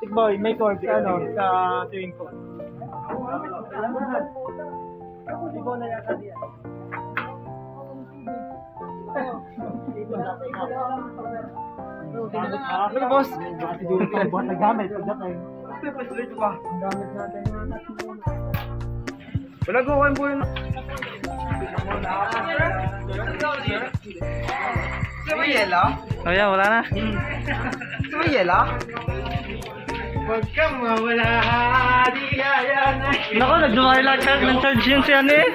Tikboy, may cords, ano, sa swimming pool. Ano boss? Buwan na gamit. Pagdating. Ang gamit natin. Wala ko kayo po yun. Oh yeah, wala na. May yelo? Huwag kang mawala, di kaya na. Nako, nagdumay lang charge ng charge yun si ano eh.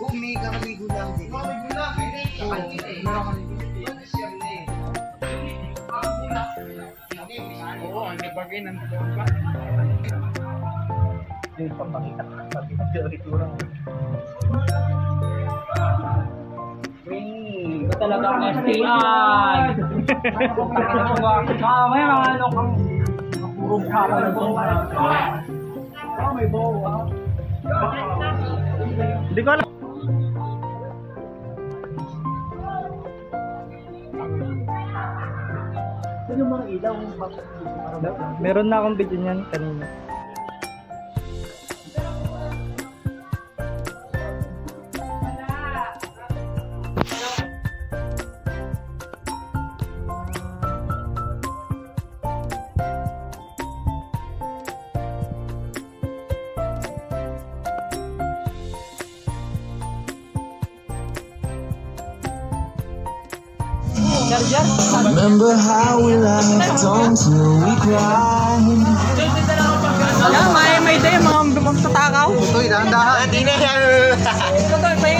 Umi ka maligo lang din. Maligo lang. Oo, ang nabagay ng bomba. Yung pampakita ka sa pinagdiritura mo. Ito talaga ang STI! Ah, may mga ano kang purong kapa ng bomba. Ah, may bomba. Hindi ko alam. Ito yung mga ilaw. Meron na akong video niyan kanina. Remember how we laughed until we cried. Yan, may may day mga magtatakaw. Uy, dahan-dahan. Hindi na yan. Totoo, pahinga.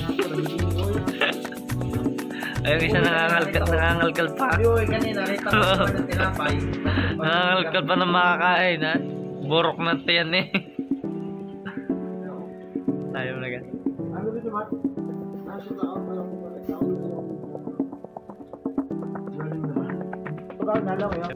Ayun, isa nangangalkal, nangangalkal pa. Uy, kanina, rita ko pa ng tinapay. Nangangalkal pa ng makakain, ha? Burok na tiyan eh. Ayaw na gan. Ano dito, Matt? Nasa taon pa lang kung taon na lang. Na lang, yan.